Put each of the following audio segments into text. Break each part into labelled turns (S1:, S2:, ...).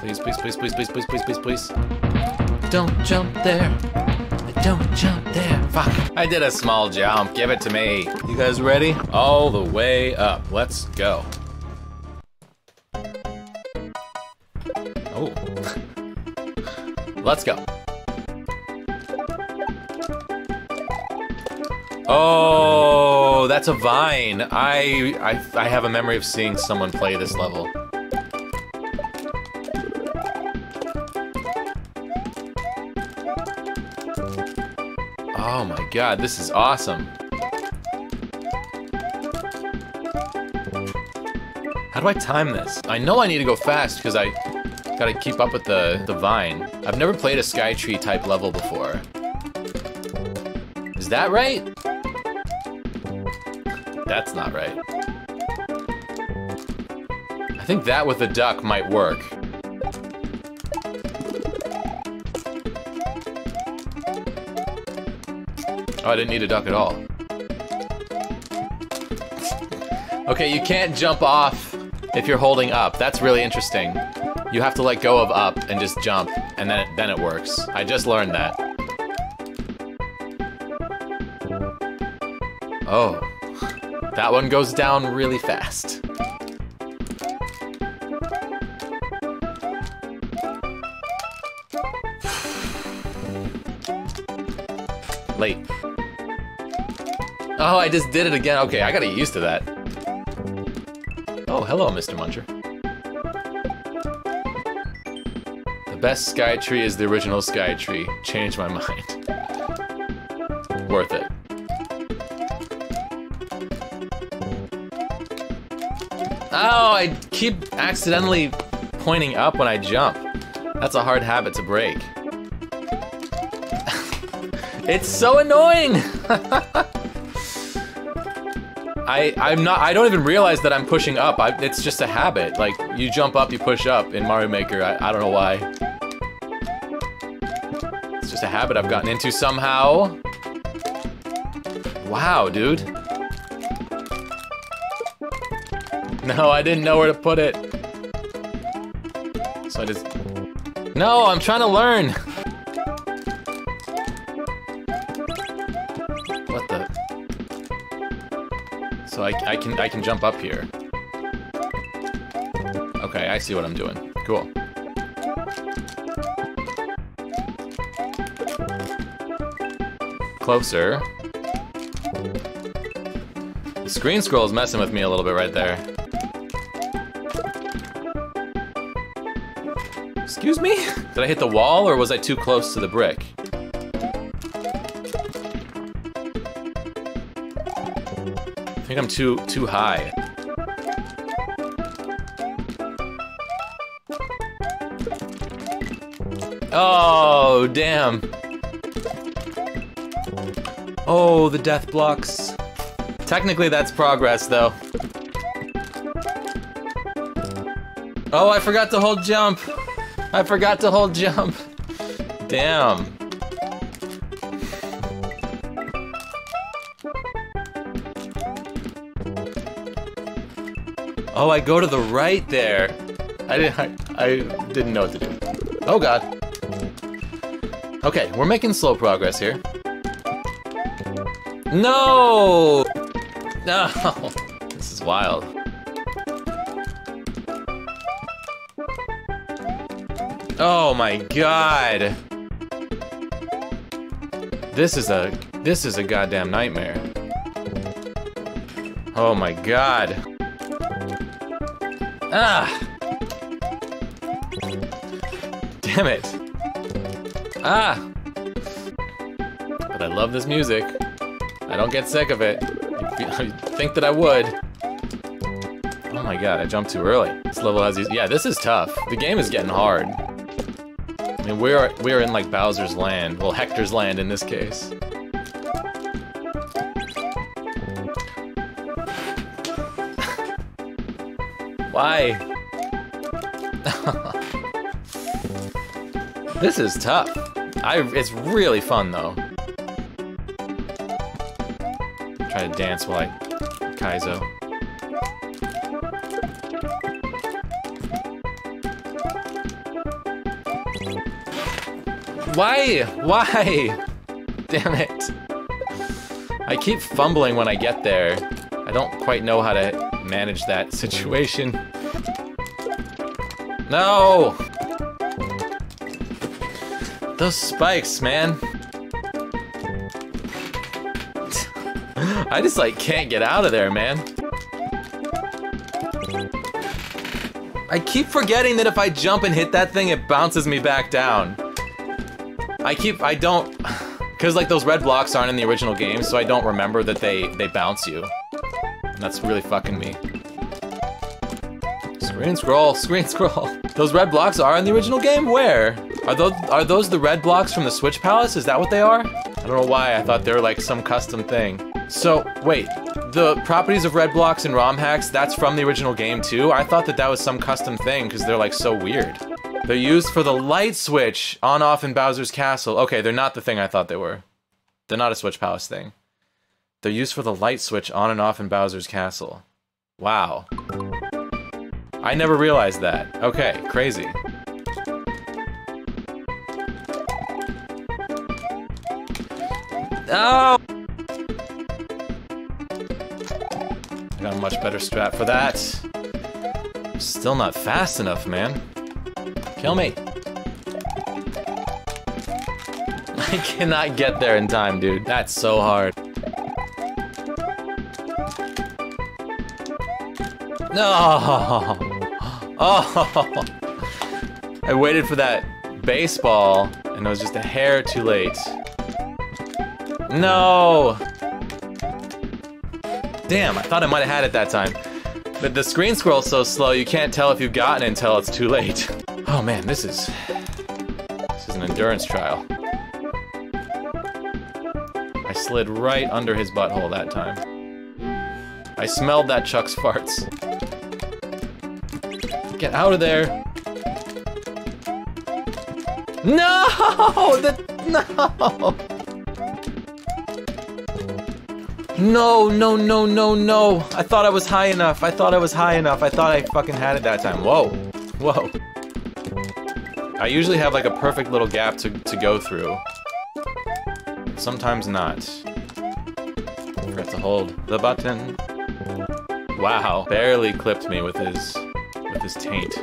S1: Please, please, please, please, please, please, please, please, please. Don't jump there. Don't jump there. Fuck. I did a small jump. Give it to me. You guys ready? All the way up. Let's go. Oh. Let's go. Oh, that's a vine. I, I I have a memory of seeing someone play this level. Oh my god, this is awesome. How do I time this? I know I need to go fast because I gotta keep up with the, the vine. I've never played a Skytree type level before. Is that right? That's not right. I think that with the duck might work. Oh, I didn't need a duck at all. Okay, you can't jump off if you're holding up. That's really interesting. You have to let go of up and just jump, and then it, then it works. I just learned that. Oh. That one goes down really fast. Late. Oh, I just did it again. Okay, I gotta get used to that. Oh, hello, Mr. Muncher. The best sky tree is the original sky tree. Changed my mind. Worth it. Oh, I keep accidentally pointing up when I jump. That's a hard habit to break. it's so annoying! I, I'm not, I don't even realize that I'm pushing up. I, it's just a habit. Like, you jump up, you push up in Mario Maker. I, I don't know why. It's just a habit I've gotten into somehow. Wow, dude. No, I didn't know where to put it. So I just... No, I'm trying to learn. So I, I can I can jump up here. Okay, I see what I'm doing. Cool. Closer. The screen scroll is messing with me a little bit right there. Excuse me? Did I hit the wall or was I too close to the brick? Think I'm too too high. Oh, damn. Oh, the death blocks. Technically, that's progress, though. Oh, I forgot to hold jump. I forgot to hold jump. Damn. Oh, I go to the right there. I didn't. I, I didn't know what to do. Oh God. Okay, we're making slow progress here. No! No! This is wild. Oh my god! This is a... This is a goddamn nightmare. Oh my god. Ah! Damn it. Ah! But I love this music. I don't get sick of it. I think that I would. Oh my god, I jumped too early. This level has these- yeah, this is tough. The game is getting hard. I mean, we're, we're in like Bowser's land. Well, Hector's land in this case. Why? this is tough. I, it's really fun though. Try to dance while I Kaizo. Why? Why? Damn it. I keep fumbling when I get there. I don't quite know how to manage that situation. No! Those spikes, man. I just like can't get out of there, man. I keep forgetting that if I jump and hit that thing, it bounces me back down. I keep, I don't, because like those red blocks aren't in the original game, so I don't remember that they, they bounce you. And that's really fucking me. Screen scroll, screen scroll. Those red blocks are in the original game? Where? Are those, are those the red blocks from the Switch Palace? Is that what they are? I don't know why, I thought they were like some custom thing. So, wait, the properties of red blocks and ROM hacks, that's from the original game too? I thought that that was some custom thing because they're like so weird. They're used for the light switch on off in Bowser's Castle. Okay, they're not the thing I thought they were. They're not a Switch Palace thing. They're used for the light switch on and off in Bowser's Castle. Wow. I never realized that. Okay, crazy. Oh! I got a much better strat for that. Still not fast enough, man. Kill me. I cannot get there in time, dude. That's so hard. No! Oh! I waited for that baseball, and it was just a hair too late. No! Damn, I thought I might have had it that time. But the screen scroll's so slow, you can't tell if you've gotten it until it's too late. Oh man, this is... This is an endurance trial. I slid right under his butthole that time. I smelled that Chuck's farts. Get out of there. No! The, no! No, no, no, no, no. I thought I was high enough. I thought I was high enough. I thought I fucking had it that time. Whoa. Whoa. I usually have like a perfect little gap to, to go through. Sometimes not. Forgot to hold the button. Wow. Barely clipped me with his with his taint.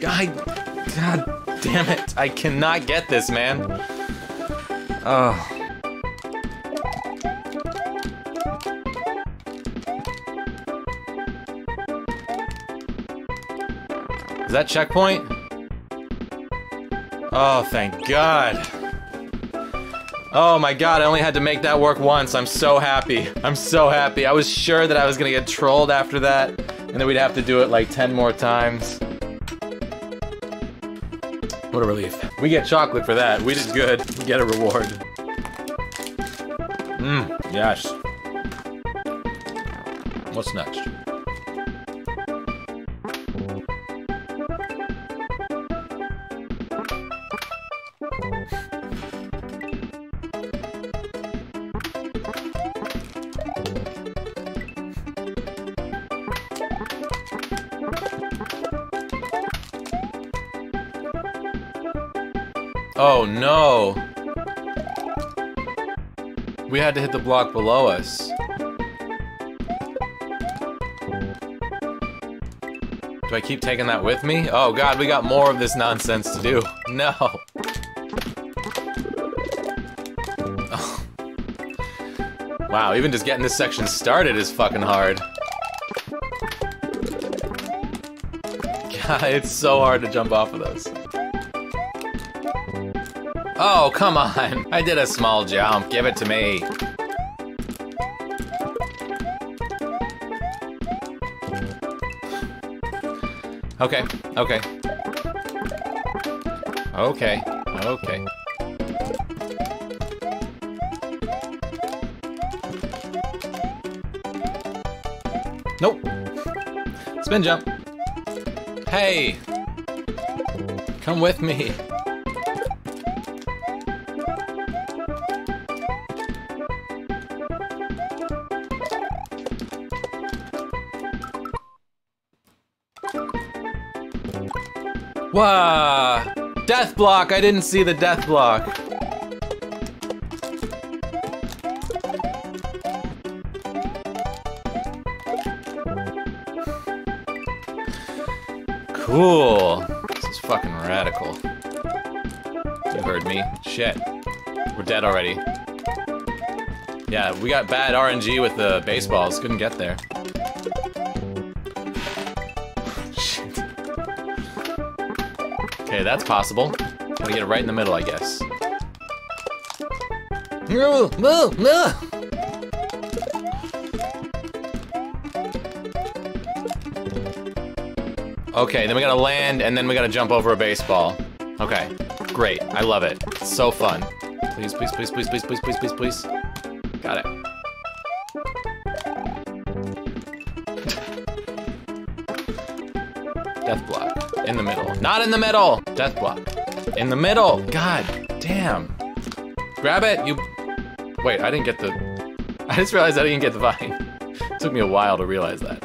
S1: God, God damn it. I cannot get this, man. Oh. Is that checkpoint? Oh, thank God. Oh my god, I only had to make that work once. I'm so happy. I'm so happy. I was sure that I was gonna get trolled after that, and then we'd have to do it like 10 more times. What a relief. We get chocolate for that. We did good. We get a reward. Mmm, yes. What's next? Oh no! We had to hit the block below us. Do I keep taking that with me? Oh god, we got more of this nonsense to do. No! Oh. Wow, even just getting this section started is fucking hard. God, it's so hard to jump off of those. Oh, come on. I did a small jump. Give it to me. Okay, okay. Okay, okay. Nope. Spin jump. Hey! Come with me. Wow. Death block. I didn't see the death block. Cool. This is fucking radical. You heard me. Shit. We're dead already. Yeah, we got bad RNG with the baseballs. Couldn't get there. Okay, that's possible. Gotta get it right in the middle, I guess. No, no, no! Okay, then we gotta land, and then we gotta jump over a baseball. Okay, great. I love it. It's so fun. Please, please, please, please, please, please, please, please, please. Got it. Death block. In the middle. Not in the middle! Death block. In the middle! God damn. Grab it, you... Wait, I didn't get the... I just realized I didn't get the vine. It took me a while to realize that.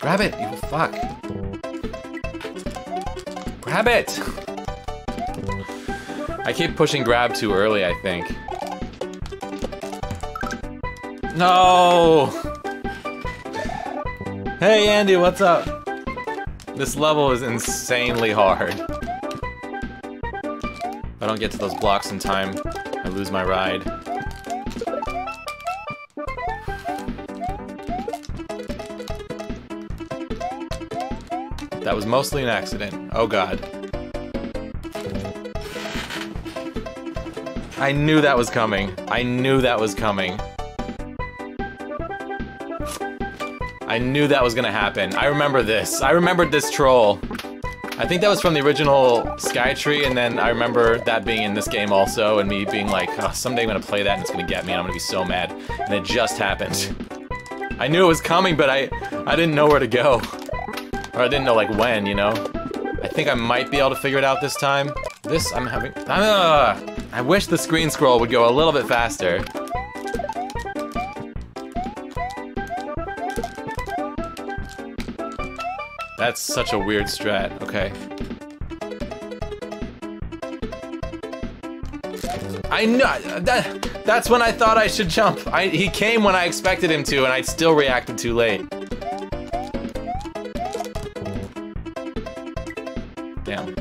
S1: Grab it, you fuck. Grab it! I keep pushing grab too early, I think. No! Hey Andy, what's up? This level is insanely hard. If I don't get to those blocks in time, I lose my ride. That was mostly an accident. Oh god. I knew that was coming. I knew that was coming. I knew that was gonna happen. I remember this. I remembered this troll. I think that was from the original Skytree, and then I remember that being in this game also, and me being like, oh, someday I'm gonna play that and it's gonna get me, and I'm gonna be so mad. And it just happened. I knew it was coming, but I, I didn't know where to go. Or I didn't know, like, when, you know? I think I might be able to figure it out this time. This, I'm having... Uh, I wish the screen scroll would go a little bit faster. That's such a weird strat. Okay. I know that. That's when I thought I should jump. I, he came when I expected him to, and I still reacted too late. Damn.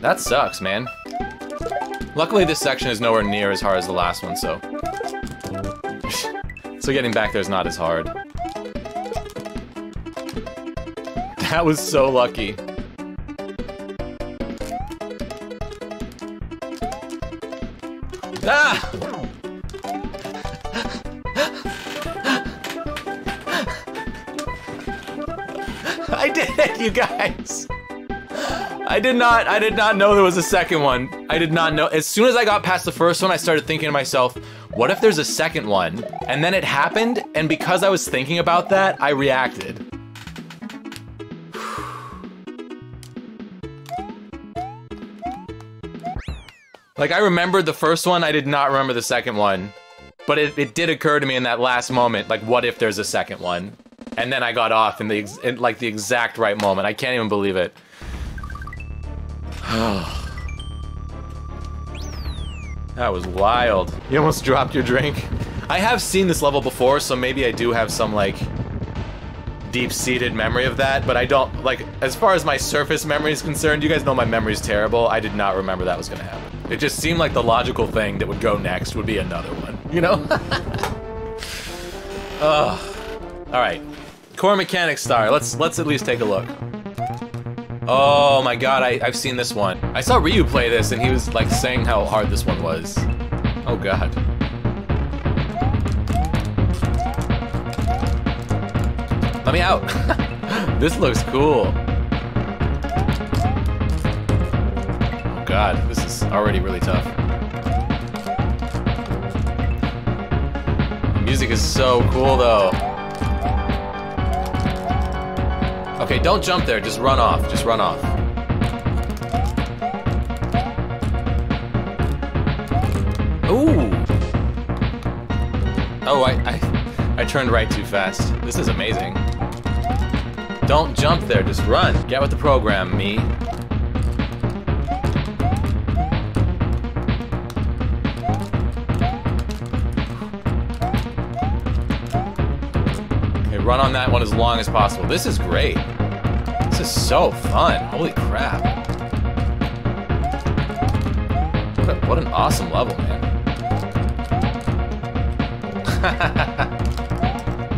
S1: That sucks, man. Luckily, this section is nowhere near as hard as the last one, so... so getting back there is not as hard. That was so lucky. Ah! I did it, you guys! I did not, I did not know there was a second one. I did not know. As soon as I got past the first one, I started thinking to myself, what if there's a second one? And then it happened, and because I was thinking about that, I reacted. like, I remembered the first one, I did not remember the second one. But it, it did occur to me in that last moment, like, what if there's a second one? And then I got off in the, in, like, the exact right moment. I can't even believe it. that was wild. You almost dropped your drink. I have seen this level before, so maybe I do have some, like, deep-seated memory of that, but I don't, like, as far as my surface memory is concerned, you guys know my memory's terrible. I did not remember that was gonna happen. It just seemed like the logical thing that would go next would be another one, you know? Ugh. Alright. Core Mechanics Star. Let's, let's at least take a look. Oh my god, I, I've seen this one. I saw Ryu play this and he was like saying how hard this one was. Oh god. Let me out. this looks cool. Oh god, this is already really tough. The music is so cool though. Okay, don't jump there. Just run off. Just run off. Ooh. No, I, I, I turned right too fast. This is amazing. Don't jump there, just run. Get with the program, me. Okay, run on that one as long as possible. This is great. This is so fun. Holy crap. What, a, what an awesome level, man.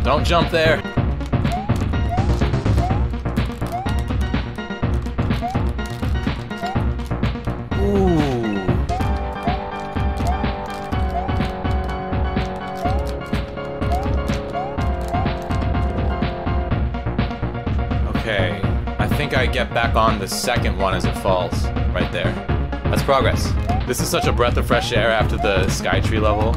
S1: Don't jump there. On the second one as it falls. Right there. That's progress. This is such a breath of fresh air after the Skytree level.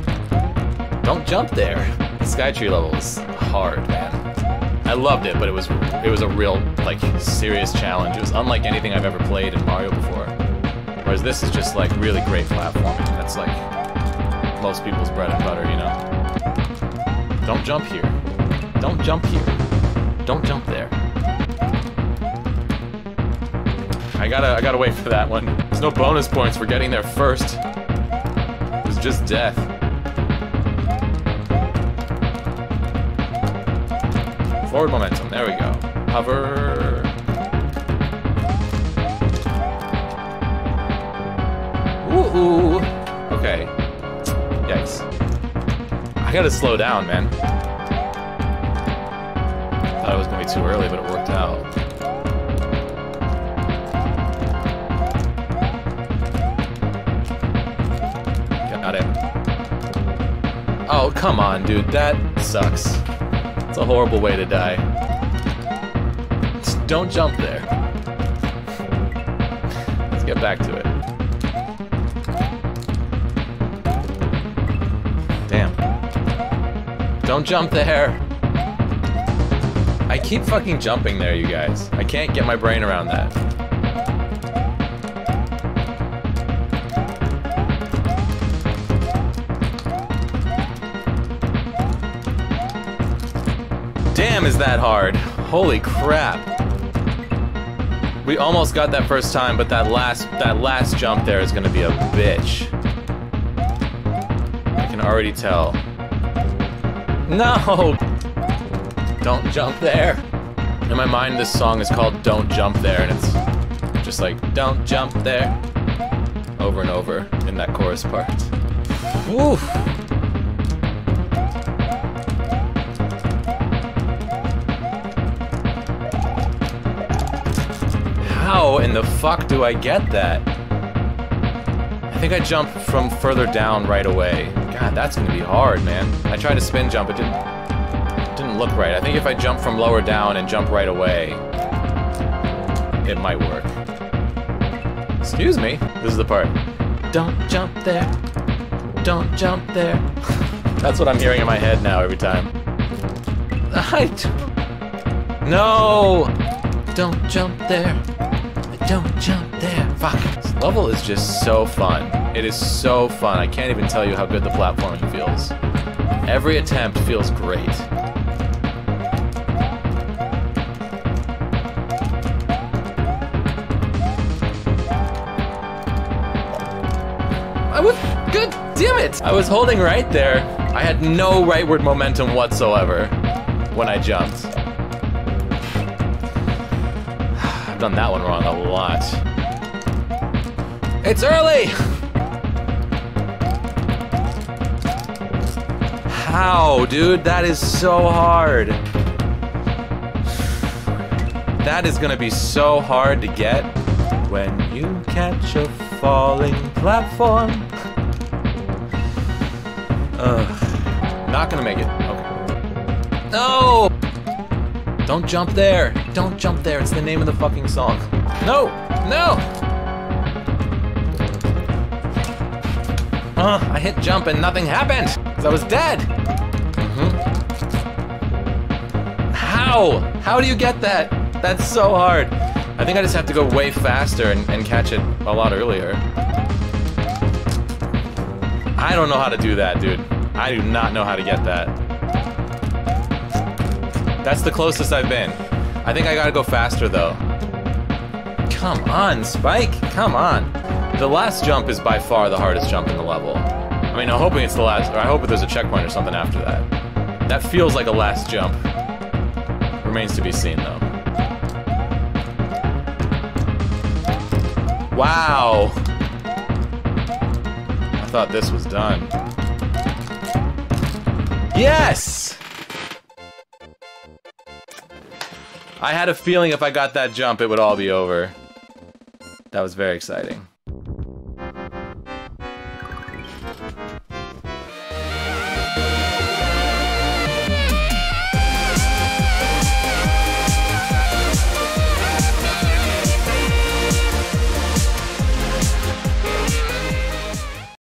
S1: Don't jump there. The Skytree level is hard, man. I loved it, but it was it was a real, like, serious challenge. It was unlike anything I've ever played in Mario before. Whereas this is just, like, really great platforming. That's, like, most people's bread and butter, you know? Don't jump here. Don't jump here. Don't jump there. I gotta, I gotta wait for that one. There's no bonus points for getting there first. It was just death. Forward momentum, there we go. Hover. Ooh, ooh. Okay. Yikes. I gotta slow down, man. Thought it was gonna be too early, but it worked out. Oh, come on, dude. That sucks. It's a horrible way to die. Just don't jump there. Let's get back to it. Damn. Don't jump there. I keep fucking jumping there, you guys. I can't get my brain around that. That hard. Holy crap. We almost got that first time, but that last that last jump there is gonna be a bitch. I can already tell. No! Don't jump there. In my mind, this song is called Don't Jump There, and it's just like, don't jump there. Over and over in that chorus part. Woof! The fuck do I get that? I think I jumped from further down right away. God, that's gonna be hard, man. I tried to spin jump, it didn't, didn't look right. I think if I jump from lower down and jump right away, it might work. Excuse me. This is the part. Don't jump there. Don't jump there. That's what I'm hearing in my head now every time. I don't... No! Don't jump there. Don't jump there. Fuck. This level is just so fun. It is so fun. I can't even tell you how good the platforming feels. Every attempt feels great. I was good. Damn it! I was holding right there. I had no rightward momentum whatsoever when I jumped. Done that one wrong a lot. It's early! How, dude? That is so hard. That is gonna be so hard to get when you catch a falling platform. Ugh. Not gonna make it. Okay. No! Don't jump there. Don't jump there. It's the name of the fucking song. No! No! Uh, I hit jump and nothing happened. Cause I was dead. Mhm. How? How do you get that? That's so hard. I think I just have to go way faster and, and catch it a lot earlier. I don't know how to do that, dude. I do not know how to get that. That's the closest I've been. I think I gotta go faster though. Come on, Spike. Come on. The last jump is by far the hardest jump in the level. I mean, I'm hoping it's the last, or I hope there's a checkpoint or something after that. That feels like a last jump. Remains to be seen, though. Wow! I thought this was done. Yes! I had a feeling if I got that jump, it would all be over. That was very exciting.